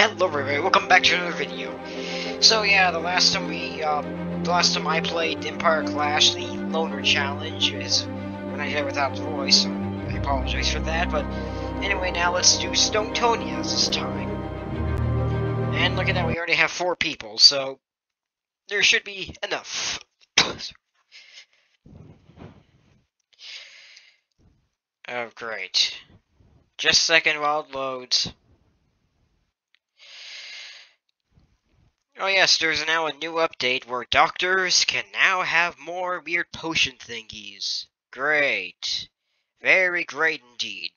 Hello everybody, welcome back to another video. So yeah, the last time we, uh, the last time I played Empire Clash, the Loner Challenge, is when I did it without the voice, so I apologize for that, but anyway, now let's do Stonetonias this time. And look at that, we already have four people, so there should be enough. oh, great. Just a second while it loads. Oh yes, there's now a new update where doctors can now have more weird potion thingies. Great. Very great indeed.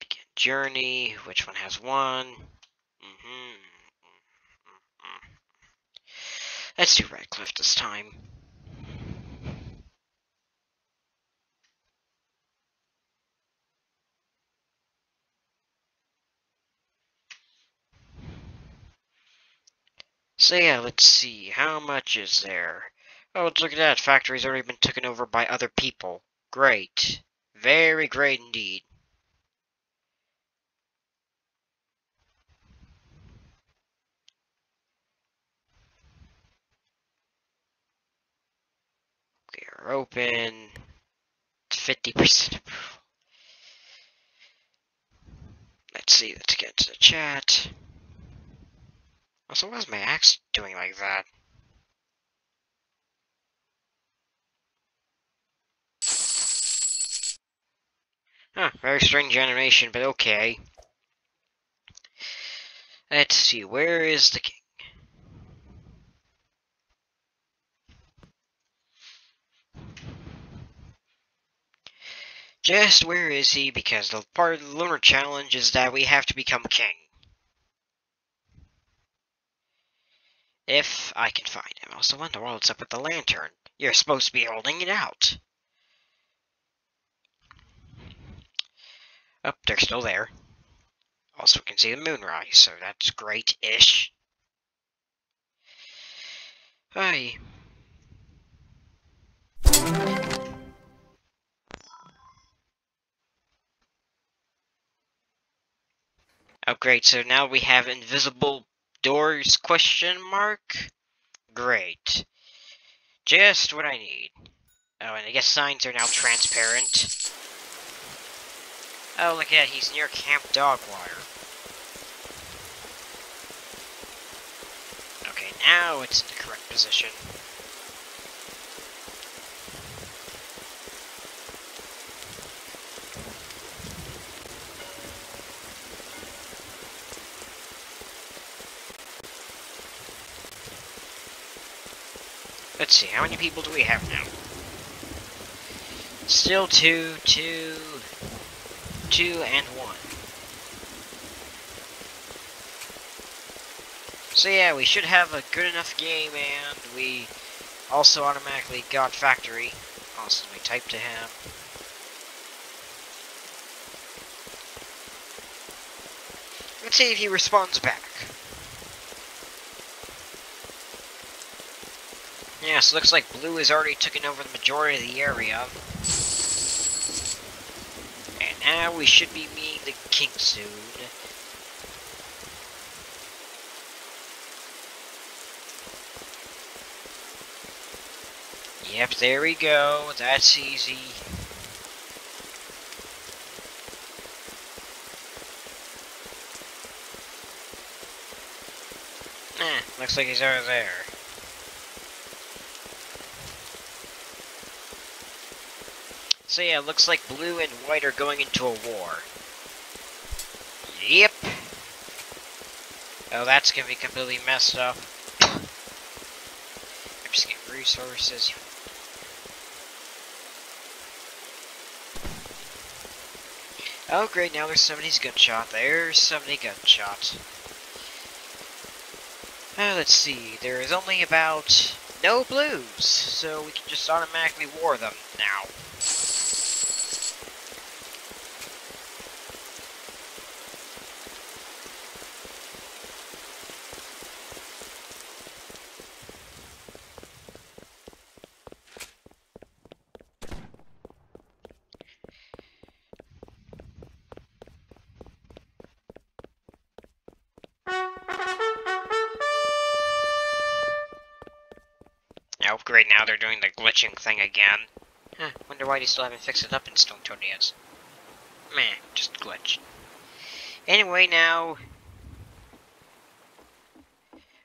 Begin journey. Which one has one? Mm-hmm. Let's do Redcliff this time. So yeah, let's see, how much is there? Oh, let's look at that, factory's already been taken over by other people. Great. Very great indeed. Open. 50% Let's see, let's get to the chat. Also, why is my axe doing like that? Huh, very strange animation, but okay. Let's see, where is the king? Just where is he? Because the part of the loner challenge is that we have to become king. If I can find him. Also wonder what's up with the lantern. You're supposed to be holding it out. Oh, they're still there. Also, we can see the moonrise, so that's great-ish. Hi. Oh, great. So now we have invisible doors question mark? Great. Just what I need. Oh, and I guess signs are now transparent. Oh, look at that. He's near Camp Dogwater. Okay, now it's in the correct position. Let's see, how many people do we have now? Still two, two, two, and one. So yeah, we should have a good enough game, and we also automatically got factory. Also, we type to him. Let's see if he responds back. Yes, looks like blue has already taken over the majority of the area. And now we should be meeting the king soon. Yep, there we go. That's easy. Eh, looks like he's over there. So yeah, looks like blue and white are going into a war. Yep. Oh, that's gonna be completely messed up. I'm just getting resources. Oh great, now there's somebody's gunshot. There's somebody gunshot. Uh, let's see, there is only about no blues, so we can just automatically war them now. Glitching thing again. Huh, wonder why they still haven't fixed it up in Stone Toad. Meh, just glitch. Anyway, now...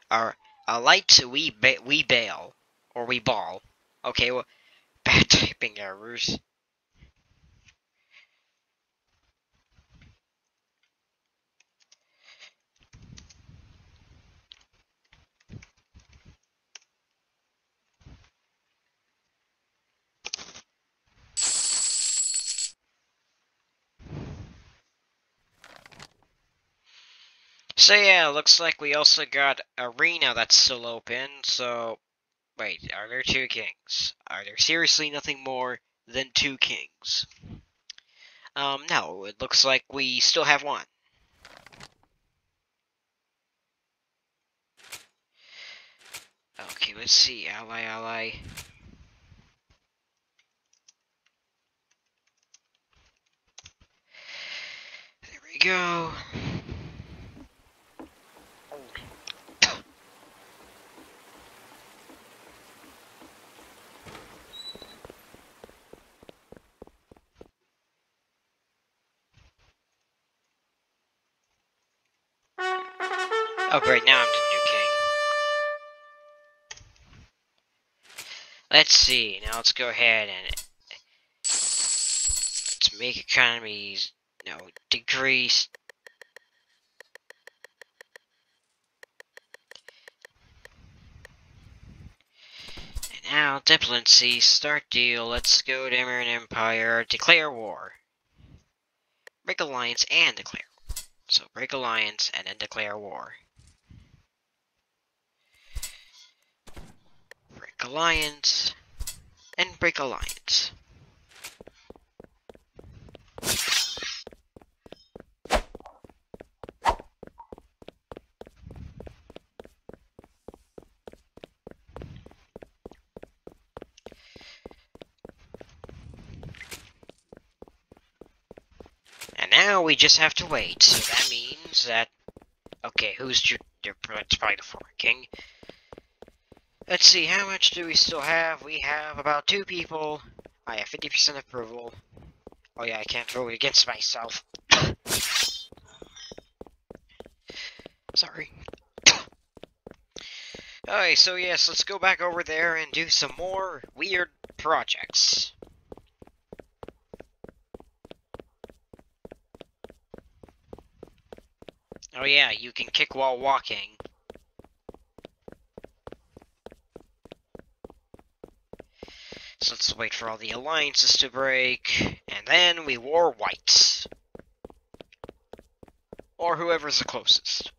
Our, a light we, ba we bail. Or we ball. Okay, well, bad typing errors. So yeah, looks like we also got Arena that's still open, so... Wait, are there two kings? Are there seriously nothing more than two kings? Um, no, it looks like we still have one. Okay, let's see, ally, ally... There we go. Let's see, now let's go ahead and let's make economies no decrease. And now diplomacy start deal. Let's go to Emerald Empire. Declare war. Break alliance and declare. So break alliance and then declare war break alliance, and break alliance. And now we just have to wait, so that means that... Okay, who's your... That's probably the former king. Let's see, how much do we still have? We have about two people. I have 50% approval. Oh yeah, I can't vote against myself. Sorry. Alright, so yes, let's go back over there and do some more weird projects. Oh yeah, you can kick while walking. Wait for all the alliances to break, and then we war whites. Or whoever's the closest.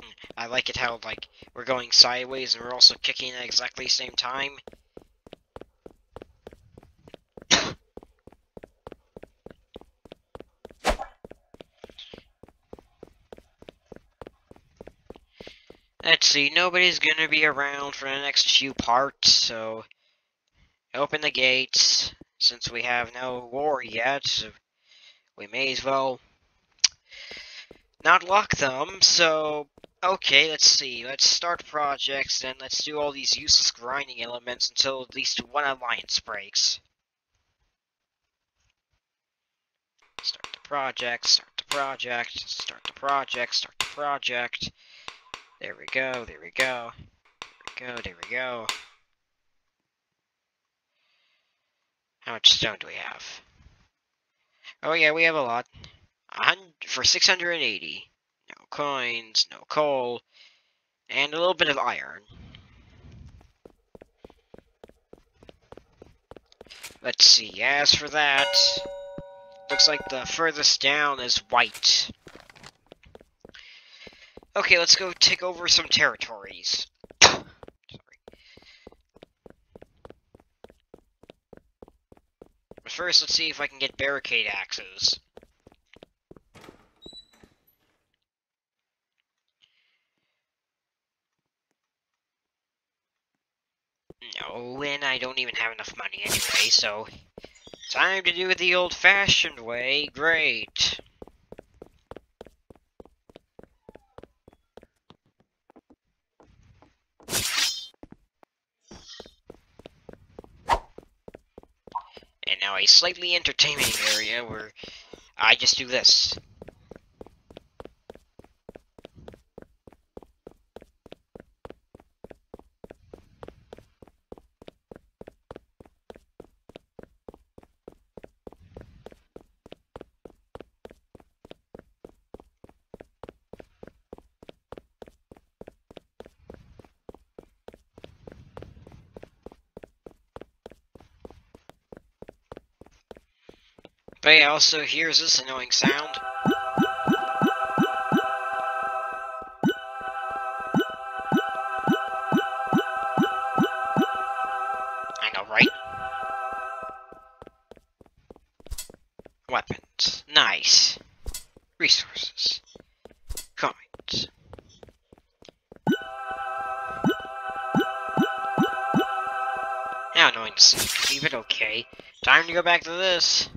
Hmm, I like it how, like, we're going sideways and we're also kicking at exactly the same time. See, nobody's gonna be around for the next few parts, so open the gates. Since we have no war yet, so we may as well not lock them, so okay, let's see. Let's start projects, and let's do all these useless grinding elements until at least one alliance breaks. Start the project, start the project, start the project, start the project. There we go, there we go. There we go, there we go. How much stone do we have? Oh yeah, we have a lot. For 680. No coins, no coal, and a little bit of iron. Let's see, as for that, looks like the furthest down is white. Okay, let's go take over some territories. Sorry. But first, let's see if I can get barricade axes. No, and I don't even have enough money anyway, so... Time to do it the old-fashioned way. Great. now a slightly entertaining area where I just do this. Yeah, also here's this annoying sound. I know, right? Weapons. Nice. Resources. Coins. How annoying to see. Leave it okay. Time to go back to this.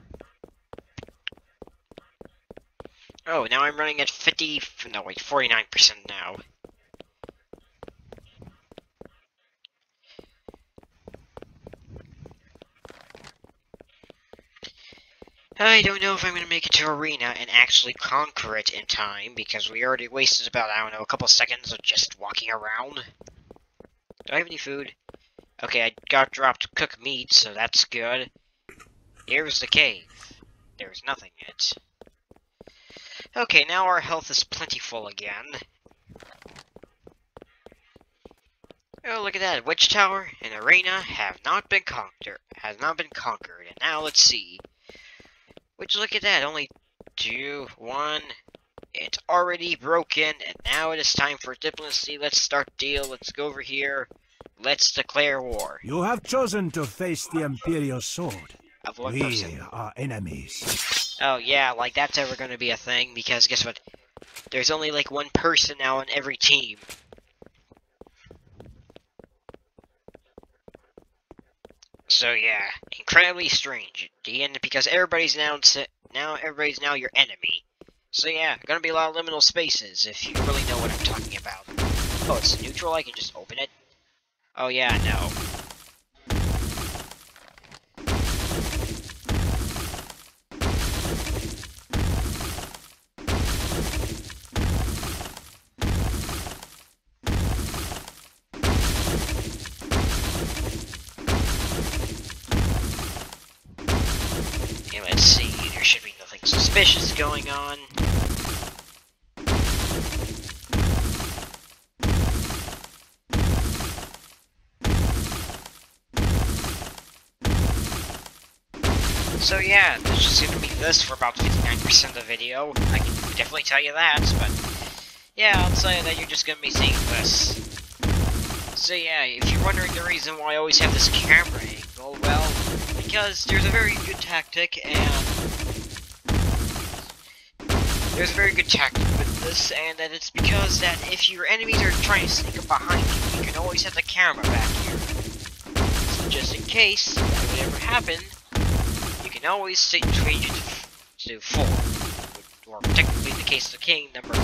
Oh, now I'm running at 50, no wait, 49% now. I don't know if I'm going to make it to Arena and actually conquer it in time, because we already wasted about, I don't know, a couple seconds of just walking around. Do I have any food? Okay, I got dropped cooked meat, so that's good. Here's the cave. There's nothing in it. Okay, now our health is plentiful again. Oh, look at that. Witch Tower and Arena have not been conquered. Has not been conquered. And now let's see. Which, look at that. Only two, one. It's already broken, and now it is time for diplomacy. Let's start deal. Let's go over here. Let's declare war. You have chosen to face the Imperial sword. Of one we person. are enemies. Oh yeah, like that's ever gonna be a thing because guess what? There's only like one person now on every team. So yeah, incredibly strange. The end because everybody's now now everybody's now your enemy. So yeah, gonna be a lot of liminal spaces if you really know what I'm talking about. Oh, it's neutral. I can just open it. Oh yeah, no. So yeah, there's just gonna be this for about 59% of the video. I can definitely tell you that, but yeah, I'll say that you're just gonna be seeing this. So yeah, if you're wondering the reason why I always have this camera angle, well, because there's a very good tactic and there's a very good tactic with this, and that it's because that if your enemies are trying to sneak up behind you, you can always have the camera back here. So just in case that would ever happen, you can always change it to, to four. Or technically, in the case of the king, number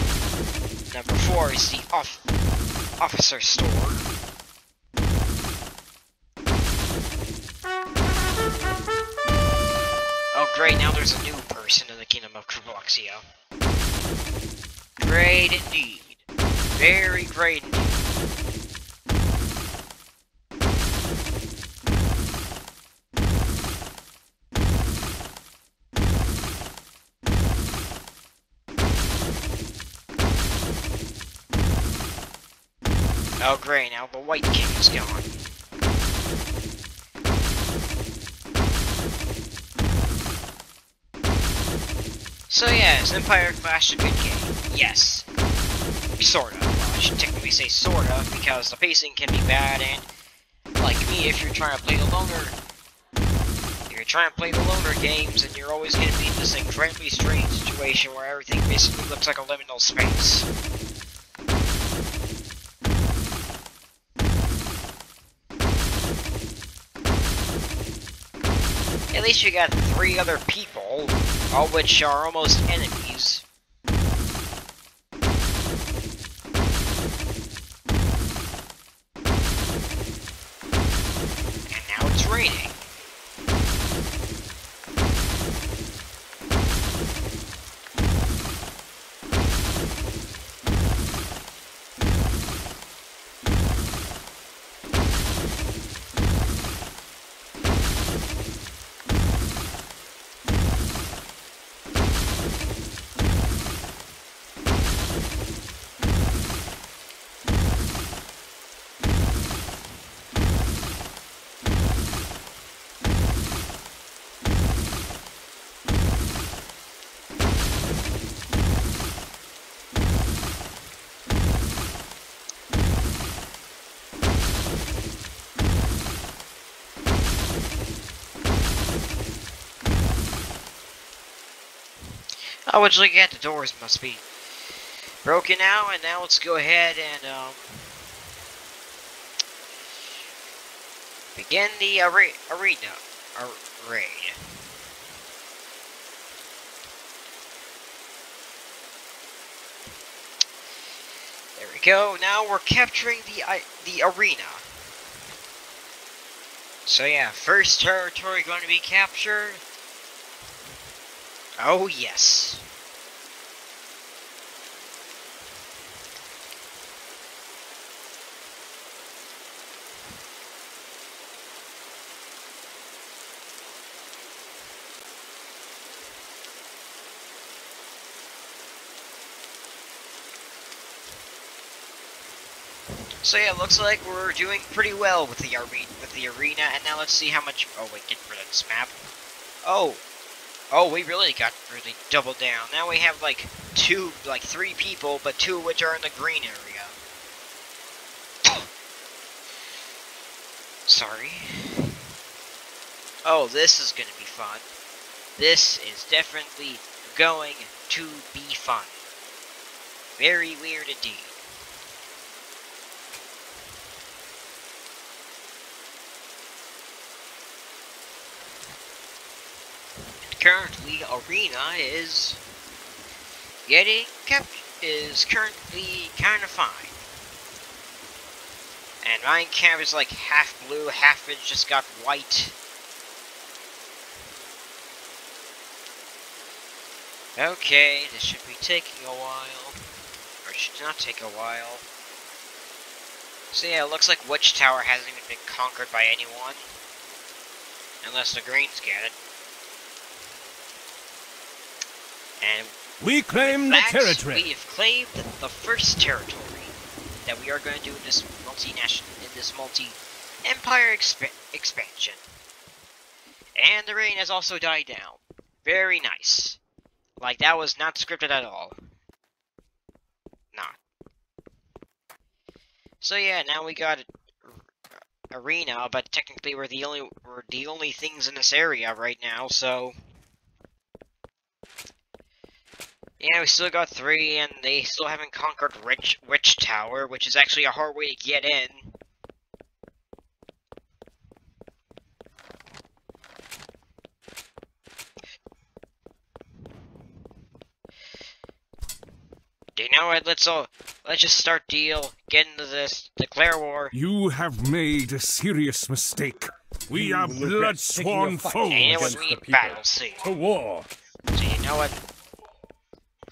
number four is the off officer store. Oh great, now there's a new person of. Great indeed. Very great indeed. Oh great, now the White King is gone. So yeah, is Empire Clash a good game? Yes. Sorta. I should technically say sorta, because the pacing can be bad, and like me, if you're trying to play the loner, if you're trying to play the loner games, and you're always going to be in this incredibly strange situation where everything basically looks like a liminal space. At least you got three other people, all which are almost enemies. It's looking at the doors must be broken now, and now let's go ahead and um, begin the are arena ar raid. There we go. Now we're capturing the the arena. So yeah, first territory going to be captured. Oh yes. So yeah, looks like we're doing pretty well with the arena, with the arena, and now let's see how much. Oh wait, get rid of this map. Oh, oh, we really got really doubled down. Now we have like two, like three people, but two of which are in the green area. Sorry. Oh, this is gonna be fun. This is definitely going to be fun. Very weird indeed. Currently arena is getting kept is currently kind of fine. And mine camp is like half blue, half it just got white. Okay, this should be taking a while. Or should not take a while. So yeah, it looks like Witch Tower hasn't even been conquered by anyone. Unless the Greens get it. And we claim the territory. We have claimed the first territory that we are going to do in this multinational, in this multi-empire exp expansion. And the rain has also died down. Very nice. Like, that was not scripted at all. Not. So yeah, now we got arena, but technically we're the only we're the only things in this area right now, so Yeah, we still got three, and they still haven't conquered Rich Witch Tower, which is actually a hard way to get in. Do you know what? Let's all let's just start deal. Get into this. Declare war. You have made a serious mistake. We you are blood sworn foes. And we battle scene. To war. So you know what?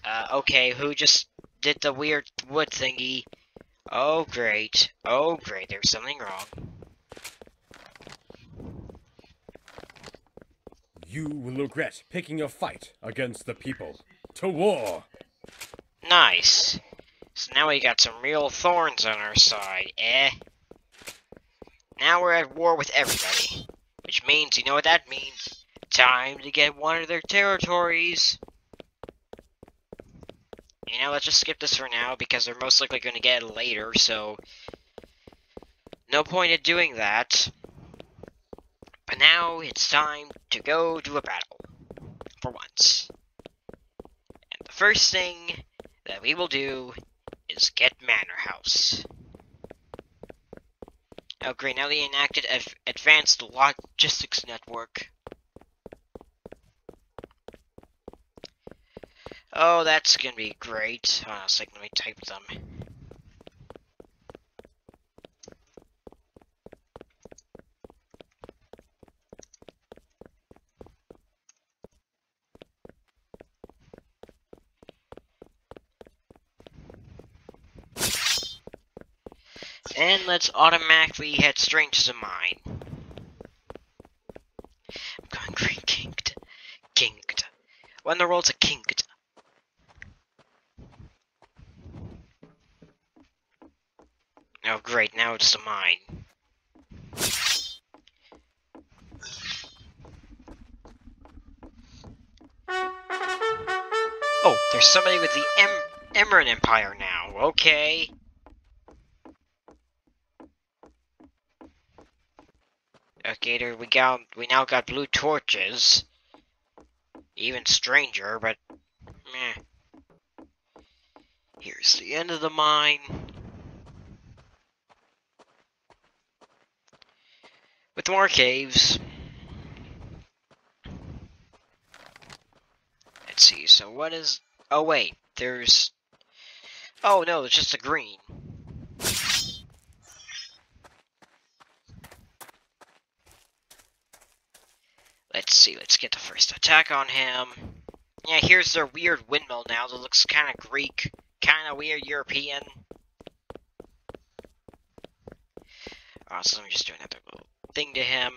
Uh, okay, who just did the weird wood thingy? Oh, great. Oh, great, there's something wrong. You will regret picking a fight against the people. To war! Nice. So now we got some real thorns on our side, eh? Now we're at war with everybody. Which means, you know what that means? Time to get one of their territories. You know, let's just skip this for now, because they're most likely going to get it later, so... No point in doing that. But now, it's time to go to a battle. For once. And the first thing that we will do is get Manor House. Oh great, now they enacted Advanced Logistics Network. Oh, that's gonna be great. Hold on a second, let me type them. And let's automatically head straight to the mine. I'm going green kinked. Kinked. What in the world's a kinked? Oh great, now it's the mine. Oh, there's somebody with the em Emerald Empire now, okay. Okay, there we got we now got blue torches. Even stranger, but Meh. Here's the end of the mine. With more caves. Let's see, so what is... Oh wait, there's... Oh no, it's just a green. Let's see, let's get the first attack on him. Yeah, here's their weird windmill now that looks kind of Greek, kind of weird European. So let me just do another little thing to him.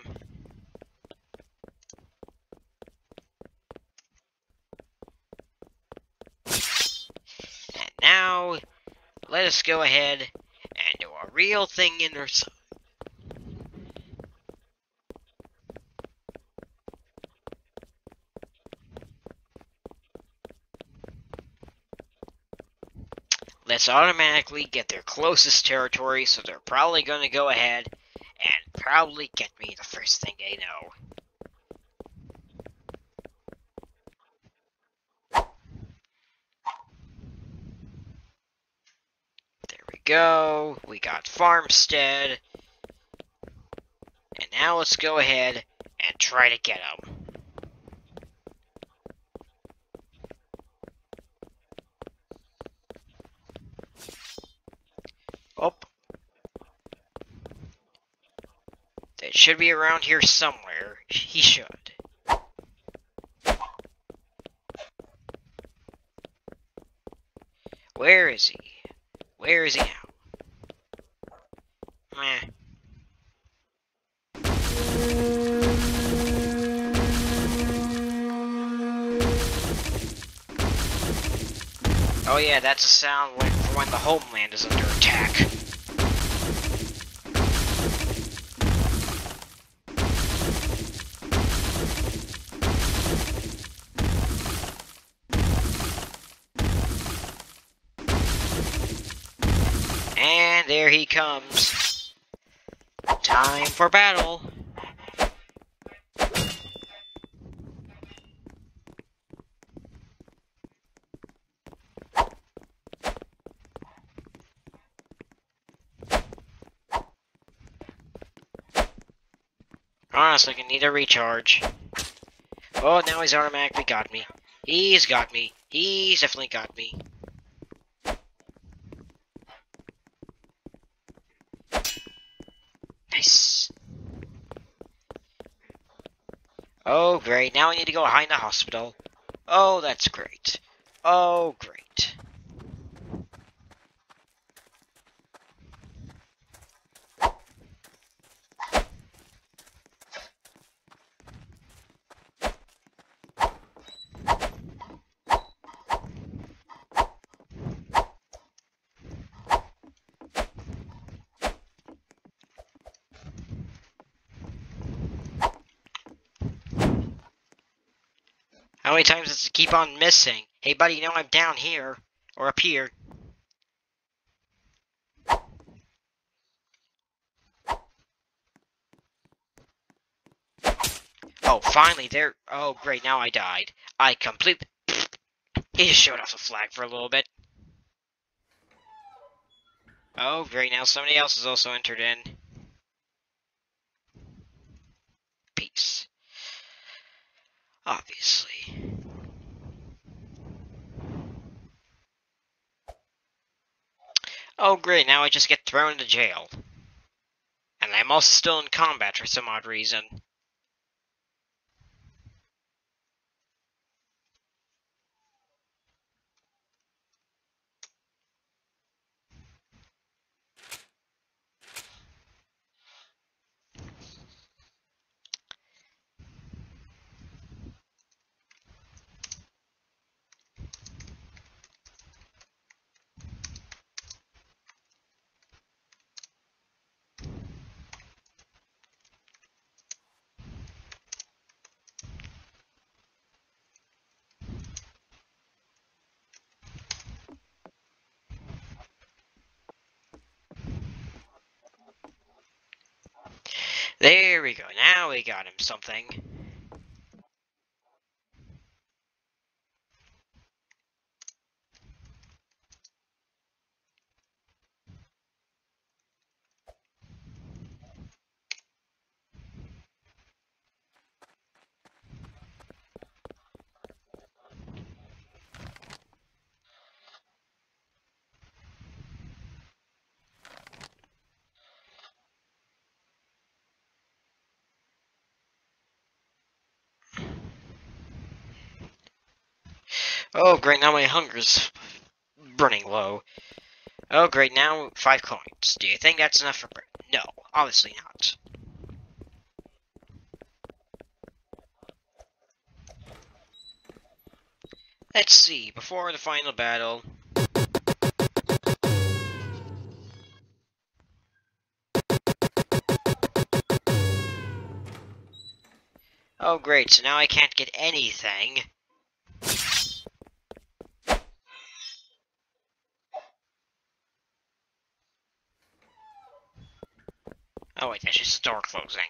And now, let us go ahead and do a real thing in side. Let's automatically get their closest territory, so they're probably going to go ahead probably get me the first thing they know. There we go. We got Farmstead. And now let's go ahead and try to get them. Oh. They should be around here somewhere. He should. Where is he? Where is he now? Meh. Oh yeah, that's a sound for when the homeland is under attack. Comes. Time for battle. Honestly, I need a recharge. Oh, now he's automatically got me. He's got me. He's definitely got me. Nice. Oh, great. Now I need to go hide in the hospital. Oh, that's great. Oh, great. How many times does it keep on missing? Hey, buddy, you know I'm down here. Or up here. Oh, finally, there. Oh, great, now I died. I completely. He just showed off the flag for a little bit. Oh, great, now somebody else is also entered in. Peace. Obviously. Now I just get thrown into jail. And I'm also still in combat for some odd reason. There we go, now we got him something. Oh, great, hunger's running low. Oh, great, now five coins. Do you think that's enough for? No, obviously not. Let's see, before the final battle... Oh great, so now I can't get anything. Oh wait, that's just the door closing.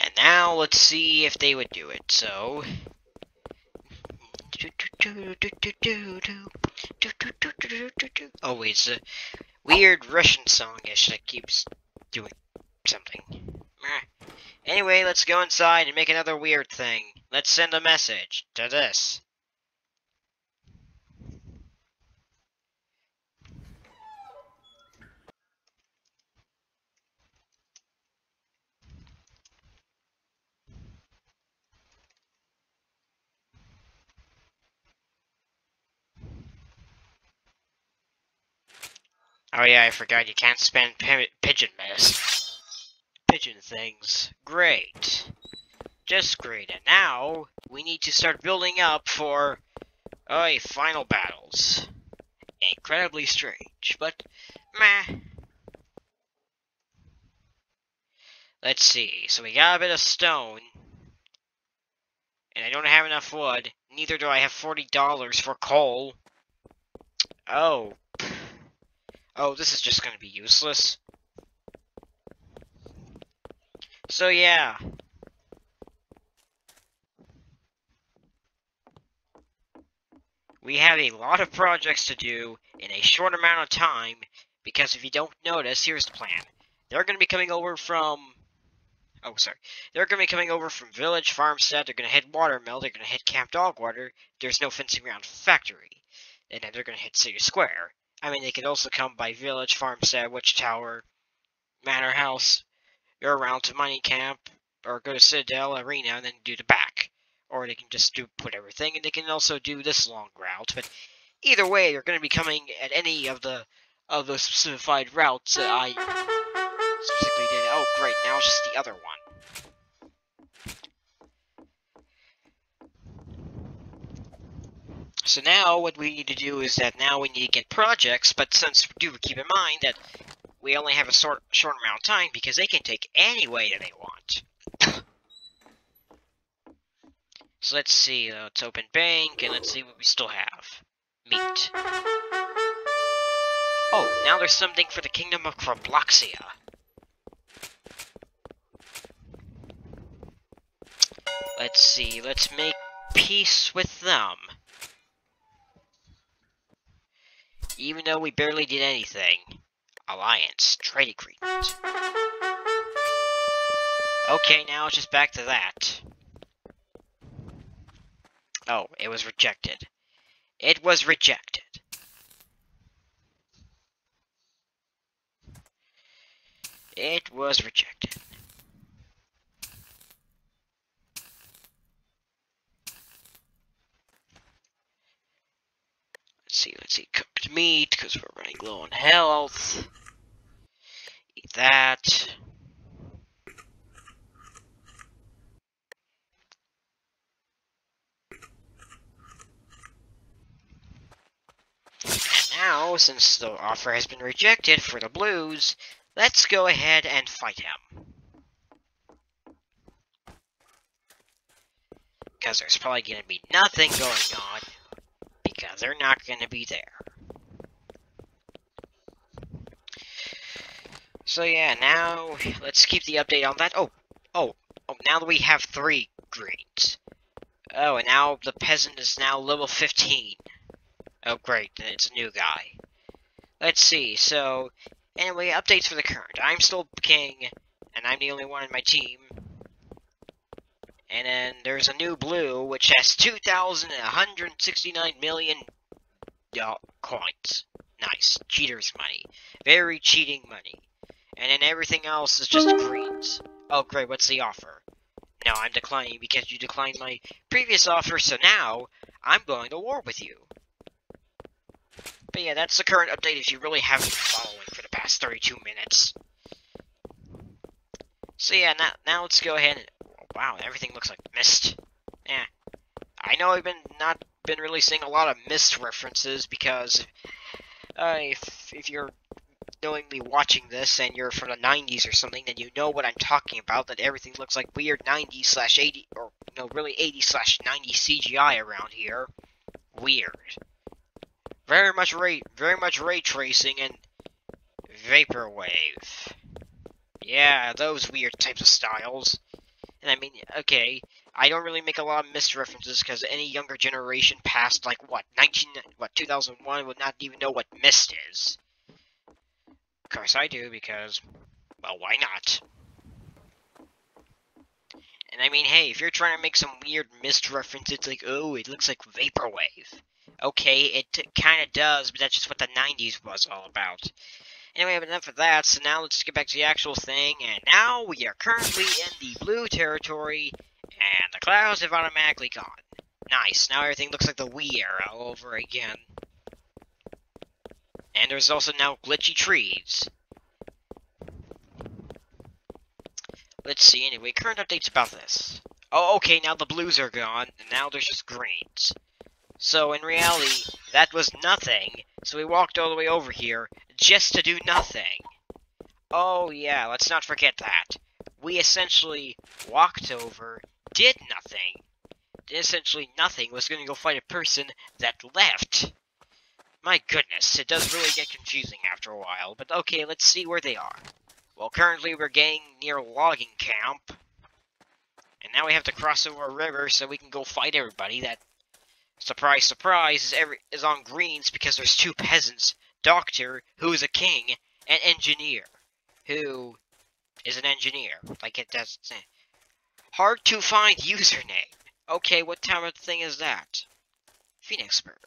And now let's see if they would do it. So Oh it's a weird Russian songish that keeps doing something. Anyway, let's go inside and make another weird thing. Let's send a message to this. Oh yeah, I forgot you can't spend pigeon mess. Pigeon things. Great. Just great. And now, we need to start building up for, uh, final battles. Incredibly strange, but, meh. Let's see, so we got a bit of stone. And I don't have enough wood. Neither do I have $40 for coal. Oh, Oh, this is just gonna be useless. So yeah. We have a lot of projects to do in a short amount of time, because if you don't notice, here's the plan. They're gonna be coming over from... Oh, sorry. They're gonna be coming over from Village, Farmstead, they're gonna hit Watermill, they're gonna hit Camp Dogwater, there's no fencing around Factory. And then they're gonna hit City Square. I mean, they could also come by Village, Farmstead, Witch Tower, Manor House, go around to Mining Camp, or go to Citadel Arena and then do the back. Or they can just do put everything, and they can also do this long route. But either way, you're going to be coming at any of the of the specified routes that I specifically did. Oh, great! Now it's just the other one. So now what we need to do is that now we need to get projects, but since we do keep in mind that we only have a short, short amount of time because they can take any way that they want. so let's see, let's open bank and let's see what we still have. Meat. Oh, now there's something for the kingdom of Krobloxia. Let's see, let's make peace with them. Even though we barely did anything. Alliance, trade agreement. Okay, now it's just back to that. Oh, it was rejected. It was rejected. It was rejected. Let's see, let's see, meat, because we're running low on health. Eat that. Now, since the offer has been rejected for the Blues, let's go ahead and fight him. Because there's probably going to be nothing going on because they're not going to be there. So yeah, now let's keep the update on that. Oh, oh, oh, now that we have three greens. Oh, and now the peasant is now level 15. Oh great, it's a new guy. Let's see, so, anyway, updates for the current. I'm still king, and I'm the only one in my team. And then there's a new blue, which has 2,169 million coins. Nice. Cheaters money. Very cheating money. And then everything else is just greens. Oh, great. What's the offer? No, I'm declining because you declined my previous offer, so now I'm going to war with you. But yeah, that's the current update if you really haven't been following for the past 32 minutes. So yeah, now, now let's go ahead and... Wow, everything looks like Myst. Yeah. I know I've been not been really seeing a lot of Myst references because uh, if, if you're knowingly watching this and you're from the 90s or something, then you know what I'm talking about, that everything looks like weird 90s slash 80, or, no, really 80 slash 90 CGI around here. Weird. Very much ray, very much ray tracing and vaporwave. Yeah, those weird types of styles. And I mean, okay, I don't really make a lot of Myst references because any younger generation past like what 19, what 2001 would not even know what Myst is. Of course I do because, well, why not? And I mean, hey, if you're trying to make some weird Myst reference, it's like, oh, it looks like vaporwave. Okay, it kind of does, but that's just what the 90s was all about. Anyway, enough of that, so now let's get back to the actual thing, and now we are currently in the blue territory, and the clouds have automatically gone. Nice, now everything looks like the Wii era all over again. And there's also now glitchy trees. Let's see, anyway, current updates about this. Oh, okay, now the blues are gone, and now there's just greens. So, in reality, that was nothing, so we walked all the way over here just to do nothing. Oh, yeah, let's not forget that. We essentially walked over, did nothing. Essentially nothing was going to go fight a person that left. My goodness, it does really get confusing after a while, but okay, let's see where they are. Well, currently we're getting near logging camp. And now we have to cross over a river so we can go fight everybody that, surprise, surprise, is, every, is on greens because there's two peasants. Doctor, who is a king, and engineer, who is an engineer. Like it does. Eh. Hard to find username. Okay, what type of thing is that? Phoenix bird.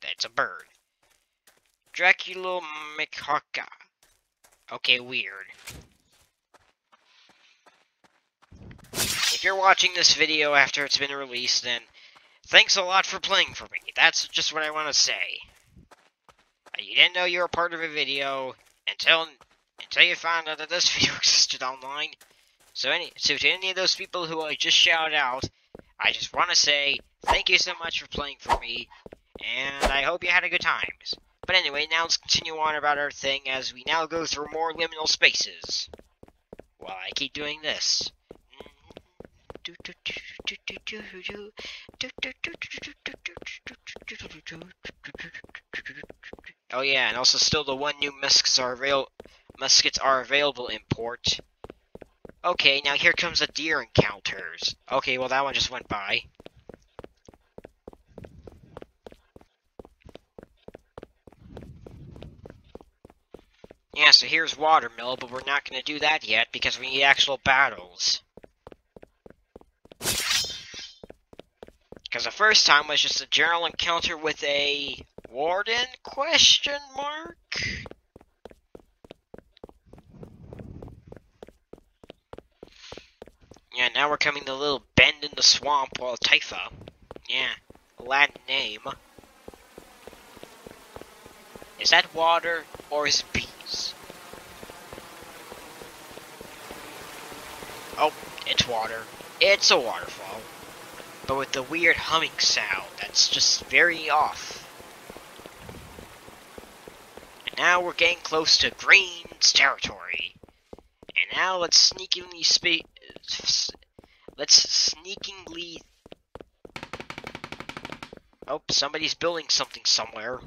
That's a bird. Dracula Mikaka. Okay, weird. If you're watching this video after it's been released, then thanks a lot for playing for me. That's just what I want to say. Uh, you didn't know you were part of a video until until you found out that this video existed online. So any so to any of those people who I just shouted out, I just want to say thank you so much for playing for me, and I hope you had a good times. But anyway, now let's continue on about our thing as we now go through more liminal spaces. While I keep doing this. Oh yeah, and also still the one new muskets are avail muskets are available in port. Okay, now here comes the deer encounters. Okay, well that one just went by. Yeah, so here's Watermill, but we're not going to do that yet because we need actual battles. Because the first time was just a general encounter with a warden question mark? Yeah, now we're coming to a little bend in the swamp while Typha. Yeah, Latin name. Is that water or is it? It's water. It's a waterfall. But with the weird humming sound that's just very off. And now we're getting close to Green's territory. And now let's sneakingly spe let's sneakingly Oh, somebody's building something somewhere.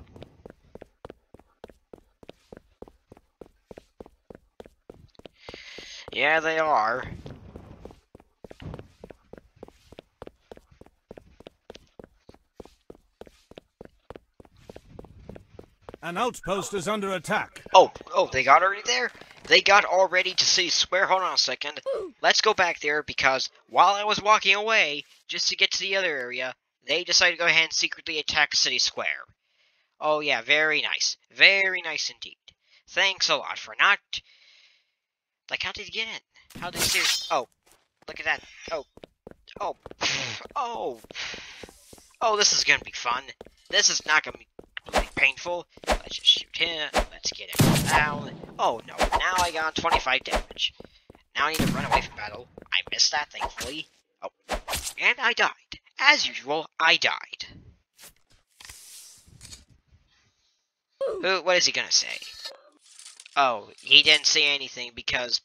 Yeah, they are. An outpost is under attack. Oh, oh, they got already there? They got already to see square. Hold on a second. Let's go back there because while I was walking away, just to get to the other area, they decided to go ahead and secretly attack City Square. Oh yeah, very nice. Very nice indeed. Thanks a lot for not... Like, how did he get in? How did he. Oh, look at that. Oh. Oh. Oh. Oh, this is gonna be fun. This is not gonna be painful. Let's just shoot him. Let's get him down. Oh no, now I got 25 damage. Now I need to run away from battle. I missed that, thankfully. Oh. And I died. As usual, I died. Who, what is he gonna say? Oh, he didn't say anything because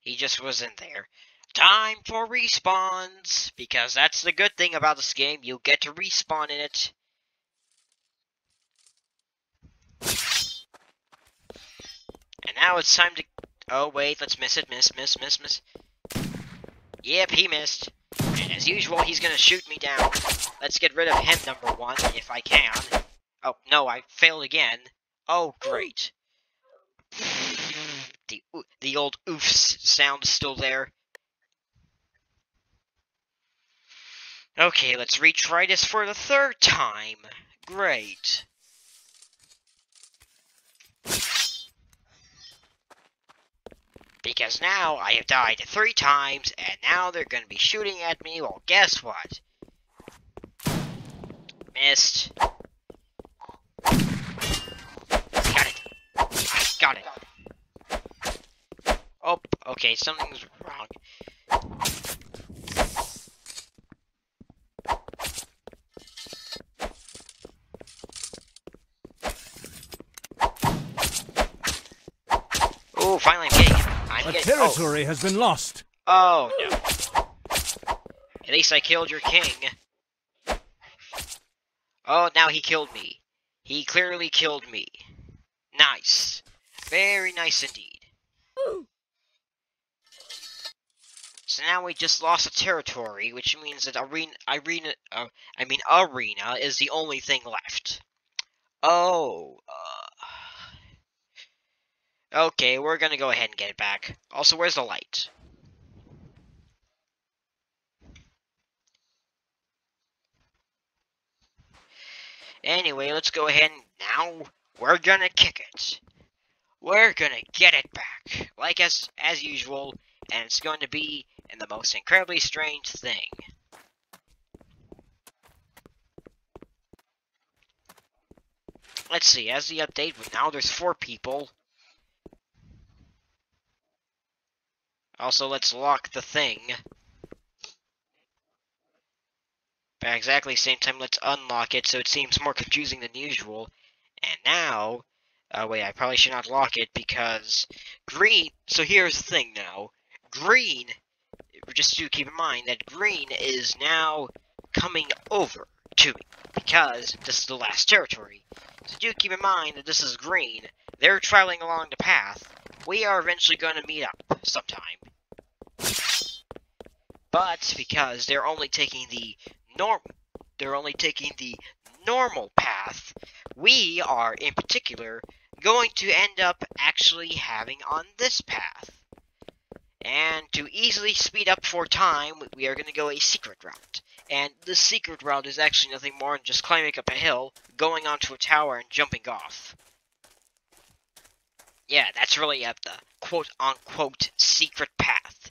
he just wasn't there. Time for respawns! Because that's the good thing about this game, you get to respawn in it. Now it's time to... Oh, wait, let's miss it. Miss, miss, miss, miss. Yep, he missed. And as usual, he's gonna shoot me down. Let's get rid of him, number one, if I can. Oh, no, I failed again. Oh, great. The, the old oofs sound still there. Okay, let's retry this for the third time. Great. Because now I have died three times, and now they're going to be shooting at me. Well, guess what? Missed. Got it. Got it. Oh, okay, something's wrong. Oh, finally I'm getting. I'm A getting- oh. territory has been lost. Oh, no. At least I killed your king. Oh, now he killed me. He clearly killed me. Nice. Very nice indeed. So now we just lost a territory, which means that arena, arena, uh, I mean arena is the only thing left. Oh, okay, we're gonna go ahead and get it back. Also, where's the light? Anyway, let's go ahead and now we're gonna kick it. We're gonna get it back, like as as usual, and it's going to be in the most incredibly strange thing. Let's see, as the update, now there's four people. Also, let's lock the thing. But exactly the same time, let's unlock it so it seems more confusing than usual. And now, uh, wait, I probably should not lock it because green. So here's the thing now. Green, just to keep in mind that green is now coming over to me because this is the last territory. So do keep in mind that this is green. They're traveling along the path. We are eventually going to meet up sometime. But because they're only taking the norm they're only taking the normal path, we are in particular going to end up actually having on this path. And to easily speed up for time, we are going to go a secret route. And the secret route is actually nothing more than just climbing up a hill, going onto a tower, and jumping off. Yeah, that's really at the quote-unquote secret path.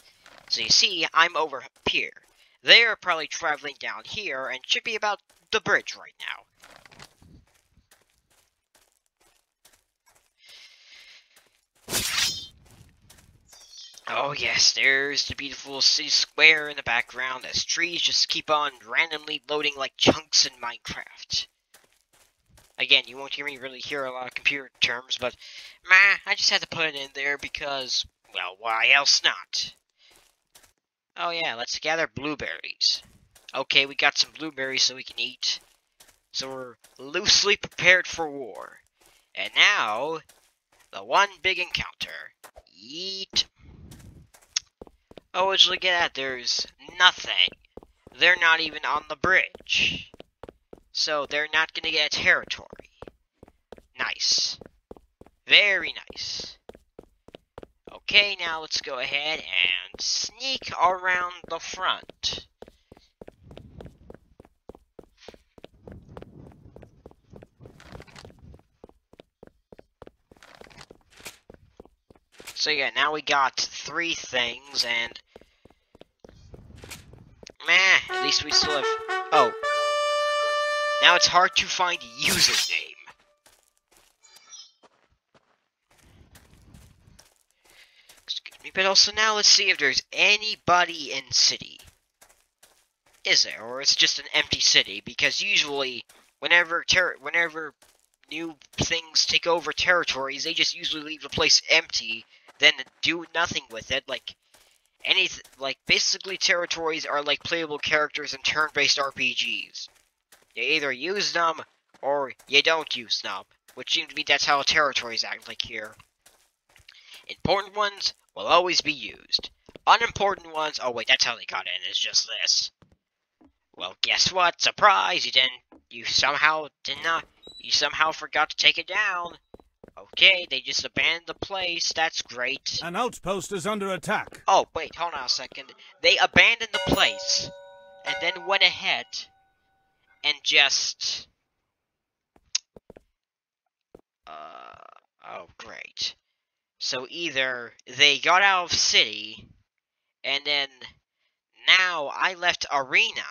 So you see, I'm over here. They're probably traveling down here and should be about the bridge right now. Oh yes, there's the beautiful city square in the background as trees just keep on randomly loading like chunks in Minecraft. Again, you won't hear me really hear a lot of computer terms, but meh, I just had to put it in there because, well, why else not? Oh yeah, let's gather blueberries. Okay, we got some blueberries so we can eat. So we're loosely prepared for war. And now, the one big encounter. Eat. Oh, would you look at that? There's nothing. They're not even on the bridge. So they're not gonna get territory. Nice. Very nice. Okay, now let's go ahead and sneak around the front. So yeah, now we got three things, and... Meh, at least we still have... Oh. Now it's hard to find username. Excuse me, but also now let's see if there's anybody in city. Is there, or it's just an empty city? Because usually, whenever whenever new things take over territories, they just usually leave the place empty, then do nothing with it. Like any, like basically territories are like playable characters in turn-based RPGs. You either use them or you don't use them, which seems to be that's how territories act like here. Important ones will always be used. Unimportant ones, oh wait, that's how they got in, it's just this. Well, guess what? Surprise, you didn't, you somehow did not, you somehow forgot to take it down. Okay, they just abandoned the place, that's great. An outpost is under attack. Oh, wait, hold on a second. They abandoned the place, and then went ahead and just... Uh, oh, great. So either they got out of city, and then now I left arena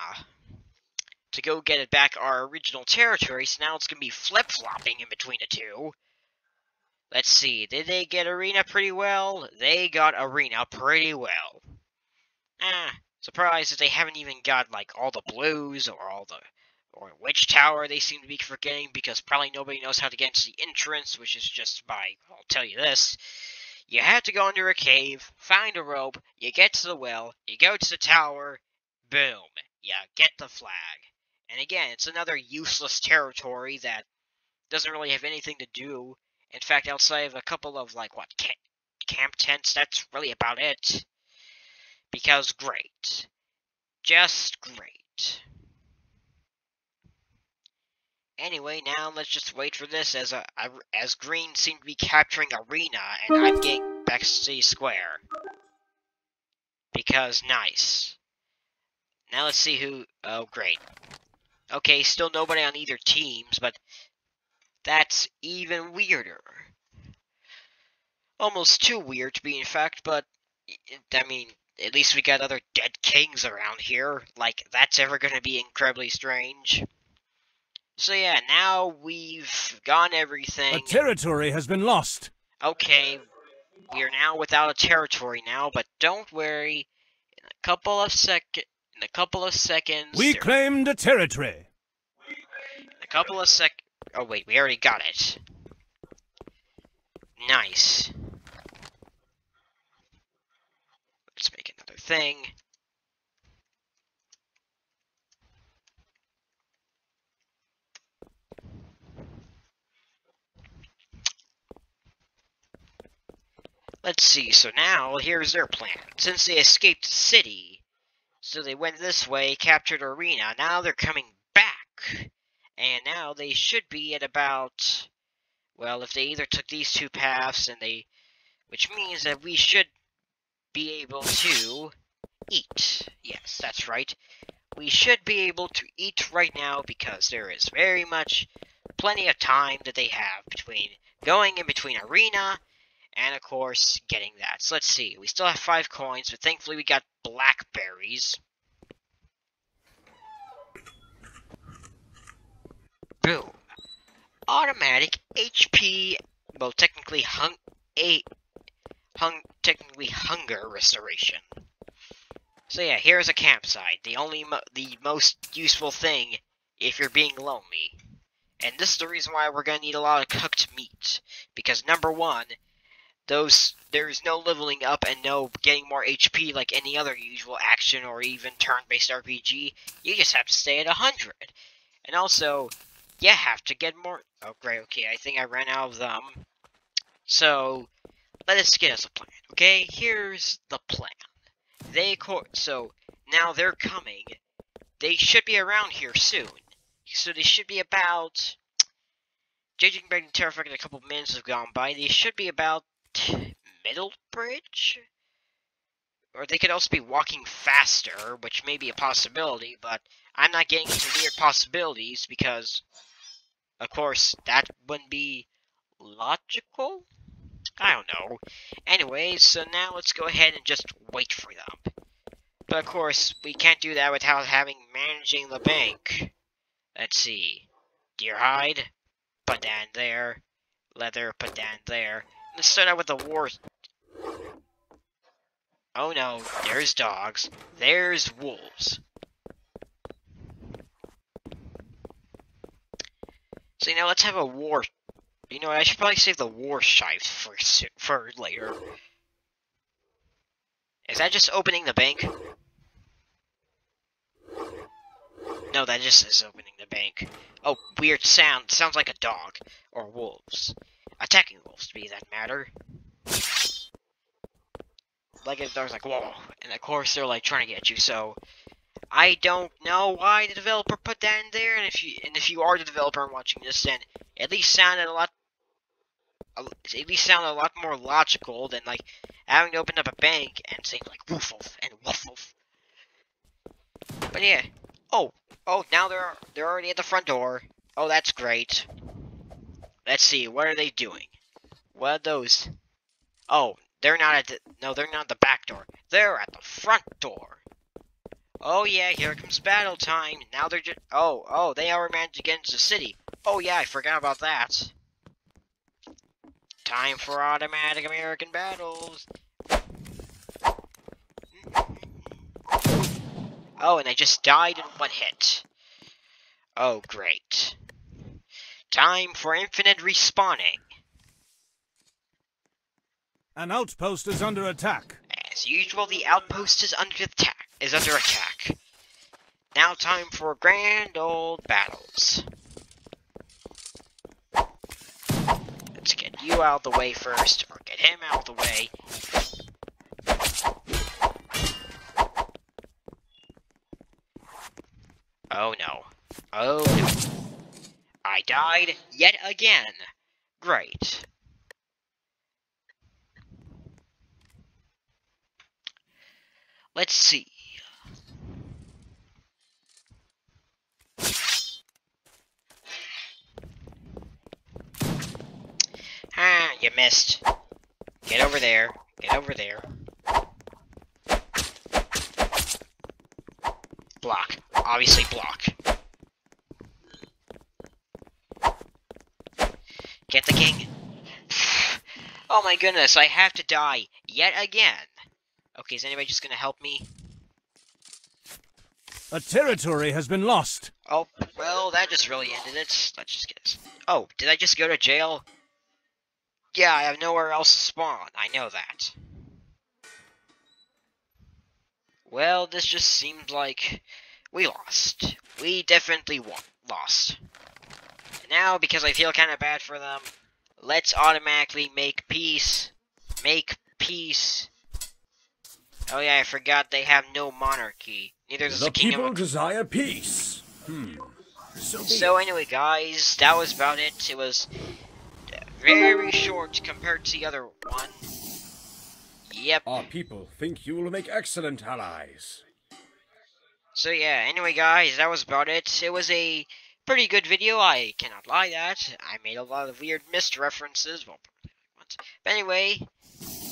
to go get it back our original territory, so now it's going to be flip-flopping in between the two. Let's see, did they get arena pretty well? They got arena pretty well. Ah, surprised that they haven't even got, like, all the blues or all the or which tower they seem to be forgetting because probably nobody knows how to get into the entrance, which is just by, I'll tell you this. You have to go under a cave, find a rope, you get to the well, you go to the tower, boom, you get the flag. And again, it's another useless territory that doesn't really have anything to do. In fact, outside of a couple of, like, what, camp tents, that's really about it. Because great. Just great. Anyway, now let's just wait for this as a, as Green seem to be capturing Arena and I'm mm-hmm. getting back to City Square. Because nice. Now let's see who. Oh, great. Okay, still nobody on either teams, but that's even weirder. Almost too weird to be in fact, but I mean, at least we got other dead kings around here. Like, that's ever gonna be incredibly strange. So yeah, now we've gone everything. A territory has been lost. Okay, we are now without a territory now, but don't worry. In a couple of sec, in a couple of seconds. We claimed a territory. In a couple of sec. Oh wait, we already got it. Nice. Let's make another thing. Let's see, so now, here's their plan. Since they escaped the city, so they went this way, captured Arena, now they're coming back. And now they should be at about, well, if they either took these two paths and they, which means that we should be able to eat. Yes, that's right. We should be able to eat right now because there is very much plenty of time that they have between going in between Arena and of course, getting that. So let's see. We still have five coins, but thankfully we got blackberries. Boom. Automatic HP, well, technically hung a hung technically hunger restoration. So yeah, here's a campsite. The only mo the most useful thing if you're being lonely. And this is the reason why we're gonna need a lot of cooked meat. Because number one, those there's no leveling up and no getting more HP like any other usual action or even turn-based RPG. You just have to stay at 100. And also, you have to get more... Oh, great, okay, I think I ran out of them. So, let us get us a plan, okay? Here's the plan. They... So, now they're coming. They should be around here soon. So they should be about... Judging by the Terrific a couple minutes have gone by, they should be about middle bridge? Or they could also be walking faster, which may be a possibility, but I'm not getting into weird possibilities because, of course, that wouldn't be logical? I don't know. Anyway, so now let's go ahead and just wait for them. But of course, we can't do that without having managing the bank. Let's see. Deer hide, put that there. Leather, put that there. Let's start out with the war. Oh no, there's dogs. There's wolves. So, you know, let's have a war. You know I should probably save the war shift for, for later. Is that just opening the bank? No, that just is opening the bank. Oh, weird sound. Sounds like a dog. Or wolves. Attacking wolves, to be that matter. Like, a dog's like, whoa. And of course, they're like trying to get you, so... I don't know why the developer put that in there, and if you and if you are the developer and watching this, then at least sounded a lot, at least sounded a lot more logical than like having to open up a bank and saying like woof woof and woof woof. But yeah, oh oh now they're they're already at the front door. Oh that's great. Let's see, what are they doing? What are those? Oh, they're not at the no, they're not at the back door. They're at the front door. Oh yeah, here comes battle time. Now they're just- Oh, oh, they are managed against the city. Oh yeah, I forgot about that. Time for automatic American battles. Oh, and I just died in one hit. Oh, great. Time for infinite respawning. An outpost is under attack. As usual, the outpost is under attack is under attack. Now time for grand old battles. Let's get you out of the way first, or get him out of the way. Oh no. Oh no. I died yet again. Great. Let's see. Ah, you missed. Get over there. Get over there. Block. Obviously block. Get the king. oh my goodness, I have to die yet again. Okay, is anybody just gonna help me? A territory has been lost. Oh, well, that just really ended it. Let's just get this. Oh, did I just go to jail? Yeah, I have nowhere else to spawn. I know that. Well, this just seemed like we lost. We definitely won lost. And now, because I feel kind of bad for them, let's automatically make peace. Make peace. Oh yeah, I forgot they have no monarchy. Neither does the, The kingdom. people desire peace. Hmm. So So anyway, guys, that was about it. It was very short compared to the other one. Yep. Our people think you will make excellent allies. So yeah, anyway guys, that was about it. It was a pretty good video, I cannot lie that. I made a lot of weird Myst references, well. But anyway,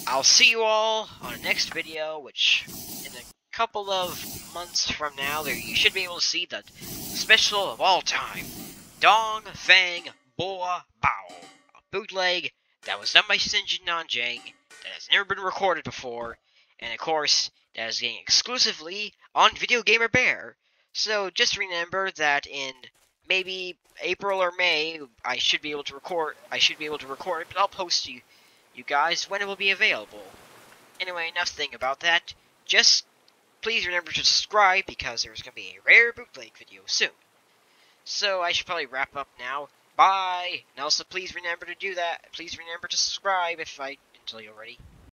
I'll see you all on the next video, which in a couple of months from now, there you should be able to see the special of all time. Dong Fang Boa Bao. A bootleg that was done by Sinjin Nanjing, that has never been recorded before, and of course, that is getting exclusively on Video Gamer Bear. So just remember that in maybe April or May, I should be able to record. I should be able to record it, but I'll post to you, you guys when it will be available. Anyway, enough thing about that. Just please remember to subscribe because there's gonna be a rare bootleg video soon. So I should probably wrap up now. Bye. And also, please remember to do that. Please remember to subscribe if I didn't tell you already.